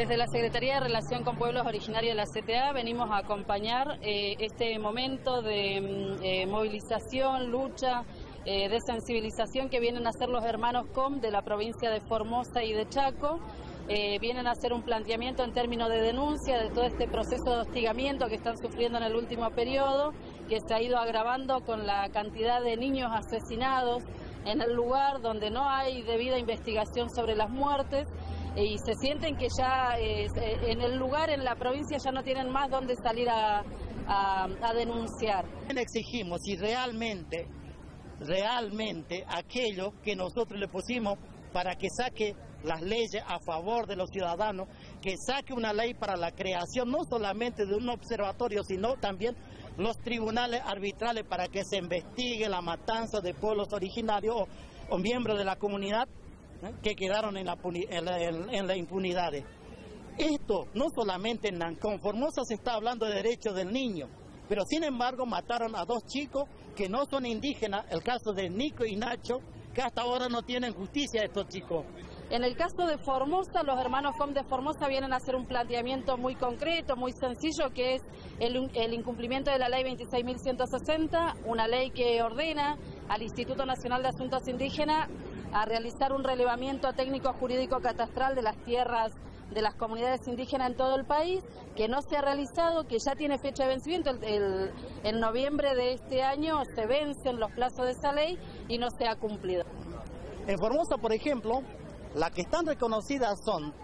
Desde la Secretaría de Relación con Pueblos Originarios de la CTA venimos a acompañar eh, este momento de mm, eh, movilización, lucha, eh, de sensibilización que vienen a hacer los hermanos COM de la provincia de Formosa y de Chaco. vienen a hacer un planteamiento en términos de denuncia de todo este proceso de hostigamiento que están sufriendo en el último periodo, que se ha ido agravando con la cantidad de niños asesinados en el lugar donde no hay debida investigación sobre las muertes y se sienten que ya eh, en el lugar, en la provincia, ya no tienen más donde salir a, a, denunciar. Exigimos si realmente, realmente aquello que nosotros le pusimos para que saque las leyes a favor de los ciudadanos, que saque una ley para la creación no solamente de un observatorio, sino también los tribunales arbitrales para que se investigue la matanza de pueblos originarios o miembros de la comunidad que quedaron en la, en, la, impunidad. Esto no solamente en Nancón, Formosa se está hablando de derechos del niño, pero sin embargo mataron a dos chicos que no son indígenas, el caso de Nico y Nacho, que hasta ahora no tienen justicia estos chicos. En el caso de Formosa, los hermanos FOM de Formosa vienen a hacer un planteamiento muy concreto, muy sencillo, que es el, el incumplimiento de la ley 26.160, una ley que ordena al Instituto Nacional de Asuntos Indígenas a realizar un relevamiento técnico jurídico catastral de las tierras de las comunidades indígenas en todo el país, que no se ha realizado, que ya tiene fecha de vencimiento. El, en noviembre de este año se vencen los plazos de esa ley y no se ha cumplido. En Formosa, por ejemplo, las que están reconocidas son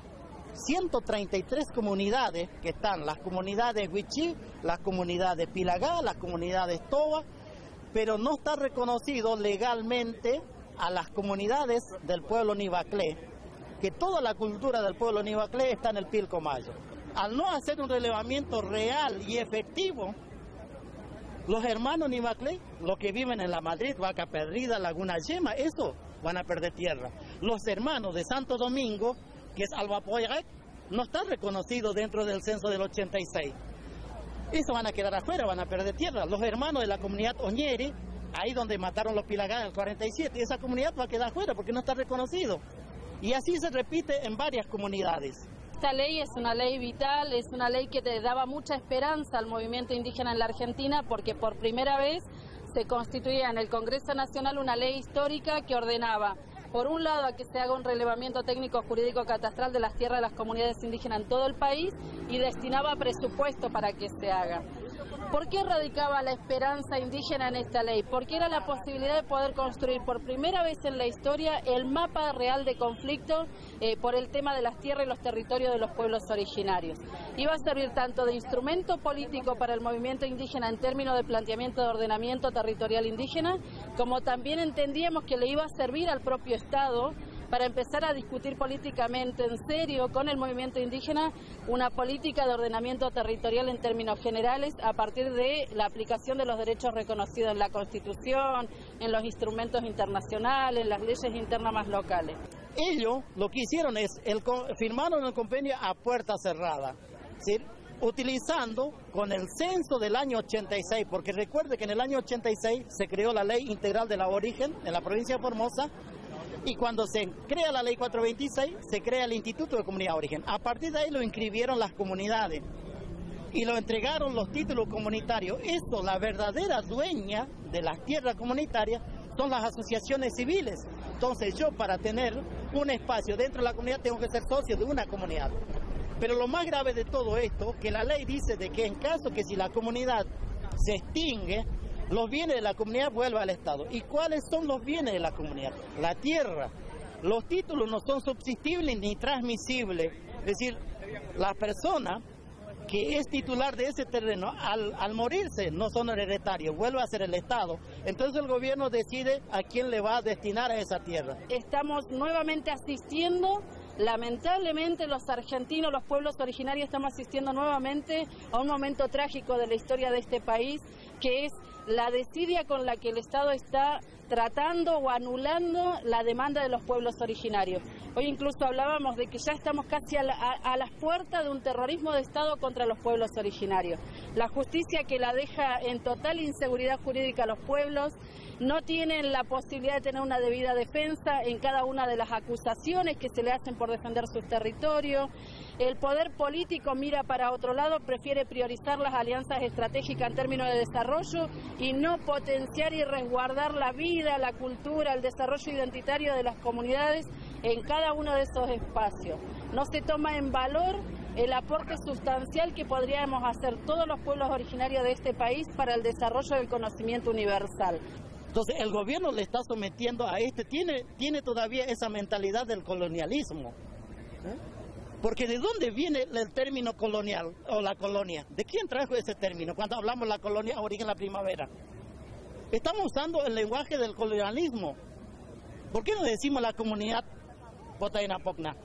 133 comunidades, que están las comunidades Huichí, las comunidades Pilagá, las comunidades Toba, pero no está reconocido legalmente a las comunidades del pueblo Nivaclé, que toda la cultura del pueblo Nivaclé está en el Pilcomayo. Al no hacer un relevamiento real y efectivo, los hermanos Nivaclé, los que viven en la Madrid, Vaca Perdida, Laguna Yema, eso van a perder tierra. Los hermanos de Santo Domingo, que es Albapoyac, no están reconocidos dentro del censo del 86. Eso van a quedar afuera, van a perder tierra. Los hermanos de la comunidad Oñeri, ahí donde mataron los Pilagá en el 47, esa comunidad va a quedar afuera porque no está reconocido. Y así se repite en varias comunidades. Esta ley es una ley vital, es una ley que te daba mucha esperanza al movimiento indígena en la Argentina porque por primera vez se constituía en el Congreso Nacional una ley histórica que ordenaba por un lado, a que se haga un relevamiento técnico jurídico catastral de las tierras de las comunidades indígenas en todo el país y destinaba presupuesto para que se haga. ¿Por qué radicaba la esperanza indígena en esta ley? Porque era la posibilidad de poder construir por primera vez en la historia el mapa real de conflicto eh, por el tema de las tierras y los territorios de los pueblos originarios. Iba a servir tanto de instrumento político para el movimiento indígena en términos de planteamiento de ordenamiento territorial indígena, como también entendíamos que le iba a servir al propio Estado para empezar a discutir políticamente en serio con el movimiento indígena una política de ordenamiento territorial en términos generales a partir de la aplicación de los derechos reconocidos en la Constitución, en los instrumentos internacionales, en las leyes internas más locales. Ellos lo que hicieron es firmaron el convenio a puerta cerrada. utilizando con el censo del año 86, porque recuerde que en el año 86 se creó la ley integral de la origen en la provincia de Formosa, y cuando se crea la ley 426, se crea el Instituto de Comunidad de Origen. A partir de ahí lo inscribieron las comunidades y lo entregaron los títulos comunitarios. Esto, la verdadera dueña de las tierras comunitarias son las asociaciones civiles. Entonces yo para tener un espacio dentro de la comunidad tengo que ser socio de una comunidad. Pero lo más grave de todo esto, que la ley dice de que en caso que si la comunidad se extingue, los bienes de la comunidad vuelven al Estado. ¿Y cuáles son los bienes de la comunidad? La tierra. Los títulos no son subsistibles ni transmisibles. Es decir, la persona que es titular de ese terreno, al, morirse no son hereditarios, vuelve a ser el Estado. Entonces el gobierno decide a quién le va a destinar a esa tierra. Estamos nuevamente asistiendo Lamentablemente los argentinos, los pueblos originarios, estamos asistiendo nuevamente a un momento trágico de la historia de este país, que es la desidia con la que el Estado está tratando o anulando la demanda de los pueblos originarios. Hoy incluso hablábamos de que ya estamos casi a, las puertas de un terrorismo de Estado contra los pueblos originarios. La justicia que la deja en total inseguridad jurídica a los pueblos, no tienen la posibilidad de tener una debida defensa en cada una de las acusaciones que se le hacen por defender sus territorios. El poder político mira para otro lado, prefiere priorizar las alianzas estratégicas en términos de desarrollo y no potenciar y resguardar la vida, la cultura, el desarrollo identitario de las comunidades en cada uno de esos espacios. No se toma en valor el aporte sustancial que podríamos hacer todos los pueblos originarios de este país para el desarrollo del conocimiento universal. Entonces el gobierno le está sometiendo a este, tiene, tiene todavía esa mentalidad del colonialismo. ¿eh? Porque ¿de dónde viene el término colonial o la colonia? ¿De quién trajo ese término cuando hablamos de la colonia origen la primavera? Estamos usando el lenguaje del colonialismo. ¿Por qué no decimos la comunidad Pocna?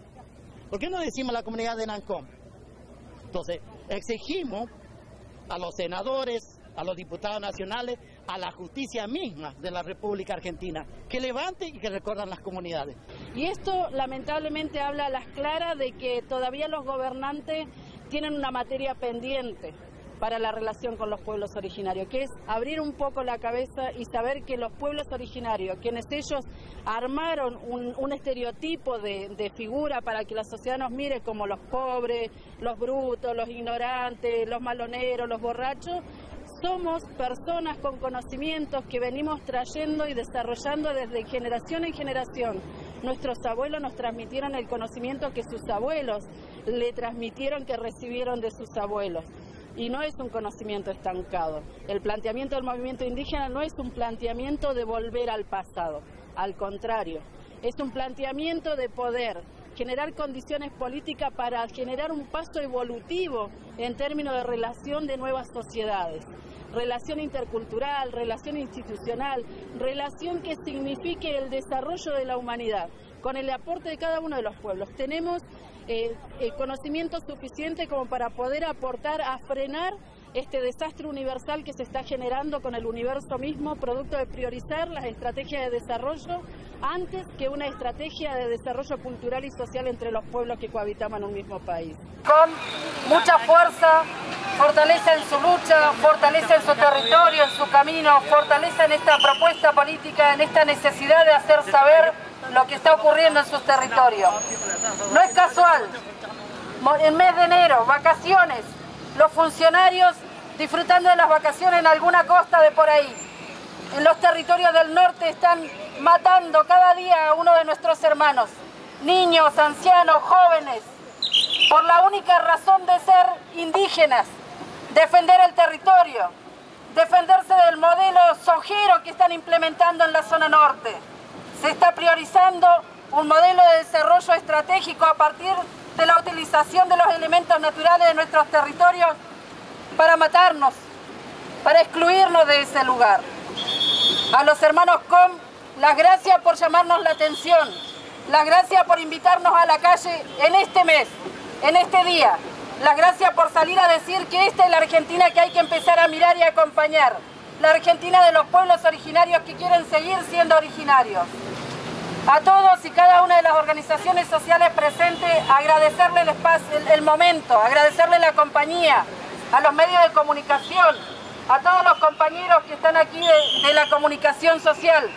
¿Por qué no decimos la comunidad de Nancom? Entonces, exigimos a los senadores, a los diputados nacionales, a la justicia misma de la República Argentina, que levante y que recordan las comunidades. Y esto lamentablemente habla a las claras de que todavía los gobernantes tienen una materia pendiente para la relación con los pueblos originarios, que es abrir un poco la cabeza y saber que los pueblos originarios, quienes ellos armaron un, estereotipo de, de, figura para que la sociedad nos mire como los pobres, los brutos, los ignorantes, los maloneros, los borrachos, somos personas con conocimientos que venimos trayendo y desarrollando desde generación en generación. Nuestros abuelos nos transmitieron el conocimiento que sus abuelos le transmitieron que recibieron de sus abuelos. Y no es un conocimiento estancado. El planteamiento del movimiento indígena no es un planteamiento de volver al pasado, al contrario, es un planteamiento de poder, generar condiciones políticas para generar un paso evolutivo en términos de relación de nuevas sociedades relación intercultural, relación institucional, relación que signifique el desarrollo de la humanidad, con el aporte de cada uno de los pueblos. Tenemos eh, el conocimiento suficiente como para poder aportar a frenar este desastre universal que se está generando con el universo mismo, producto de priorizar las estrategias de desarrollo antes que una estrategia de desarrollo cultural y social entre los pueblos que cohabitamos en un mismo país. Con mucha fuerza, fortaleza en su lucha, fortaleza en su territorio, en su camino, fortaleza en esta propuesta política, en esta necesidad de hacer saber lo que está ocurriendo en sus territorios. No es casual, en mes de enero, vacaciones, los funcionarios disfrutando de las vacaciones en alguna costa de por ahí. En los territorios del norte están matando cada día a uno de nuestros hermanos, niños, ancianos, jóvenes, por la única razón de ser indígenas, defender el territorio, defenderse del modelo sojero que están implementando en la zona norte. Se está priorizando un modelo de desarrollo estratégico a partir de la utilización de los elementos naturales de nuestros territorios para matarnos, para excluirnos de ese lugar. A los hermanos Com, las gracias por llamarnos la atención, las gracias por invitarnos a la calle en este mes, en este día, las gracias por salir a decir que esta es la Argentina que hay que empezar a mirar y acompañar, la Argentina de los pueblos originarios que quieren seguir siendo originarios. A todos y cada una de las organizaciones sociales presentes, agradecerle el, espacio, el, momento, agradecerle la compañía, a los medios de comunicación, a todos los compañeros que están aquí de, la comunicación social.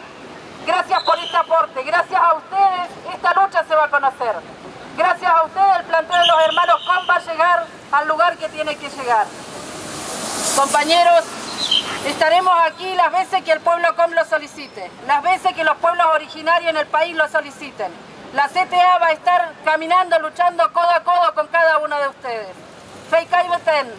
Gracias por este aporte, gracias a ustedes esta lucha se va a conocer. Gracias a ustedes el planteo de los hermanos Com va a llegar al lugar que tiene que llegar. Compañeros, Estaremos aquí las veces que el pueblo com lo solicite, las veces que los pueblos originarios en el país lo soliciten. La CTA va a estar caminando, luchando codo a codo con cada uno de ustedes. Fei Kaiboten,